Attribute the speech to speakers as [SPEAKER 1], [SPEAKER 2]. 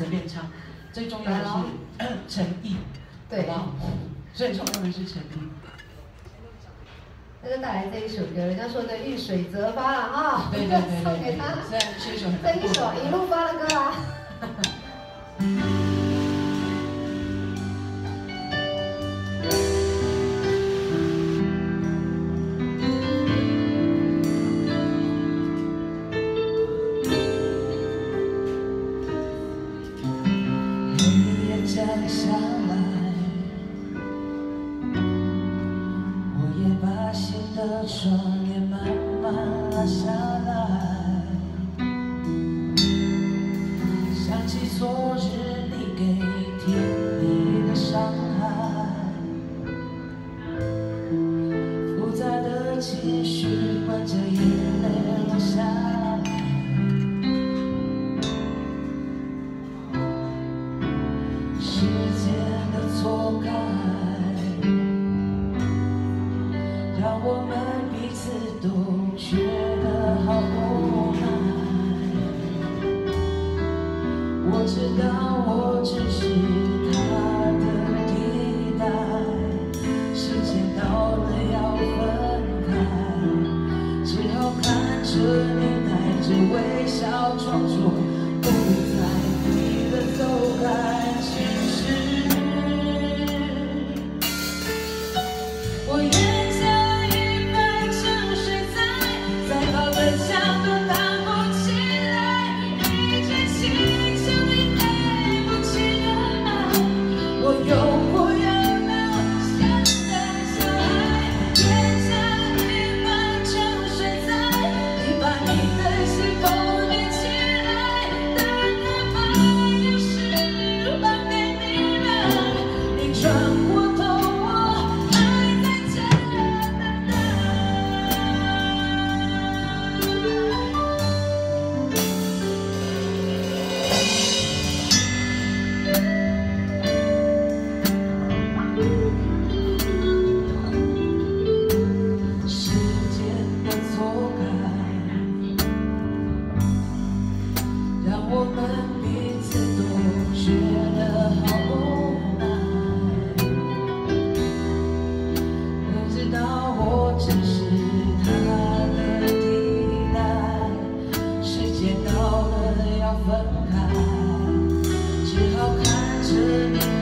[SPEAKER 1] 随便唱，最重要的是 诚意，对。吧？最重要的是诚意。
[SPEAKER 2] 那就带来这一首歌，人家说的遇水则发了啊，
[SPEAKER 1] 对对对
[SPEAKER 2] 送给他，这一首一路发的歌 下来，我也把心。
[SPEAKER 1] 的窗帘慢慢拉下来，想起昨日你给天地的伤害，复杂的情绪伴着时间的错开。让我们彼此都觉得好无奈。我知道我只是他的替代，时间到了要分开，只好看着你带着微笑装作我分开，只好看着你。